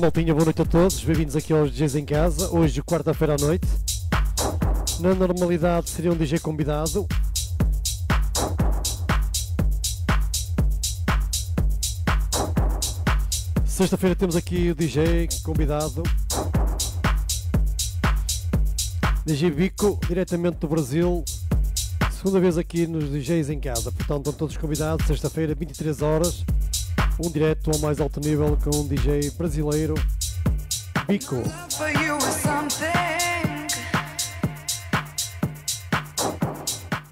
maltinha, boa noite a todos. Bem-vindos aqui aos DJs em casa. Hoje, quarta-feira à noite. Na normalidade, seria um DJ convidado. Sexta-feira temos aqui o DJ convidado. DJ Bico, diretamente do Brasil. Segunda vez aqui nos DJs em casa. Portanto, estão todos convidados. Sexta-feira, 23 horas um direto ao mais alto nível com um DJ brasileiro, Bico.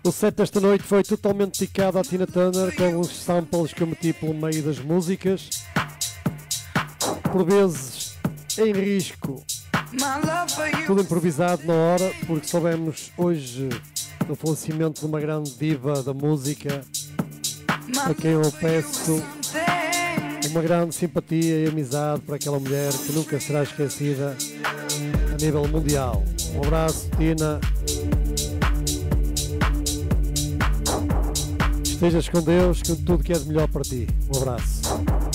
O set desta noite foi totalmente dedicado à Tina Turner, com os samples que eu meti pelo meio das músicas, por vezes em risco, tudo improvisado na hora, porque soubemos hoje do falecimento de uma grande diva da música, a quem eu peço uma grande simpatia e amizade para aquela mulher que nunca será esquecida a nível mundial. Um abraço, Tina. Estejas com Deus, com tudo que é de melhor para ti. Um abraço.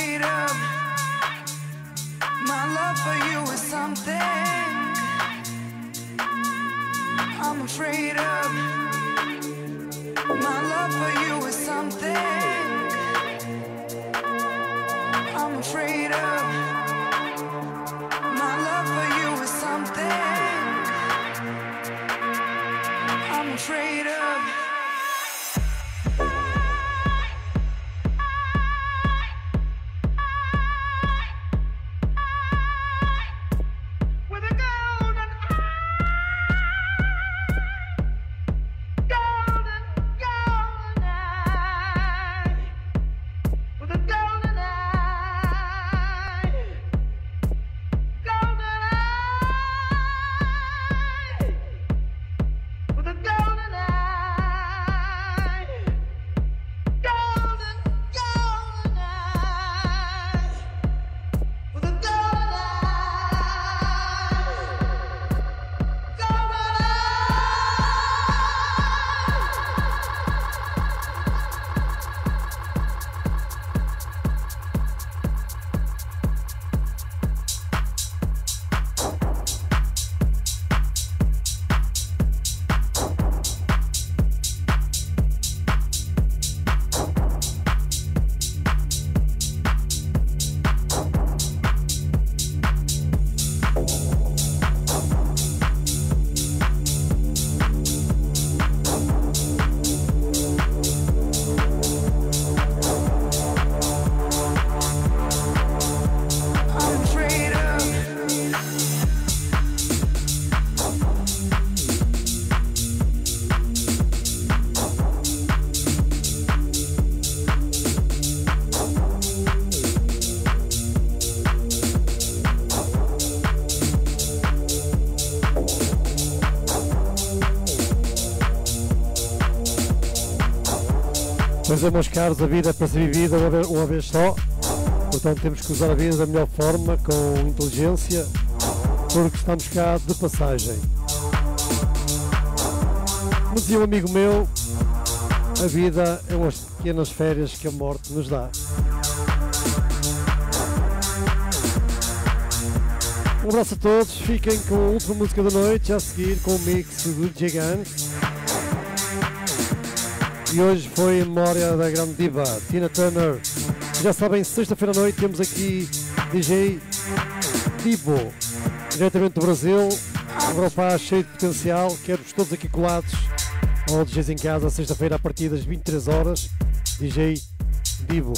freedom. My love for you is something I'm afraid of. My love for you is something I'm afraid of. É, meus caros, a vida é para ser vivida uma vez, uma vez só. Portanto, temos que usar a vida da melhor forma, com inteligência, porque estamos cá de passagem. Como dizia um amigo meu, a vida é umas pequenas férias que a morte nos dá. Um abraço a todos, fiquem com a última música da noite, a seguir com o mix do Gigante. E hoje foi em memória da grande diva Tina Turner. Já sabem, sexta-feira à noite temos aqui DJ Divo, diretamente do Brasil. Um rapaz cheio de potencial, quero-vos todos aqui colados ao DJs em casa, sexta-feira a partir das 23 horas. DJ Divo.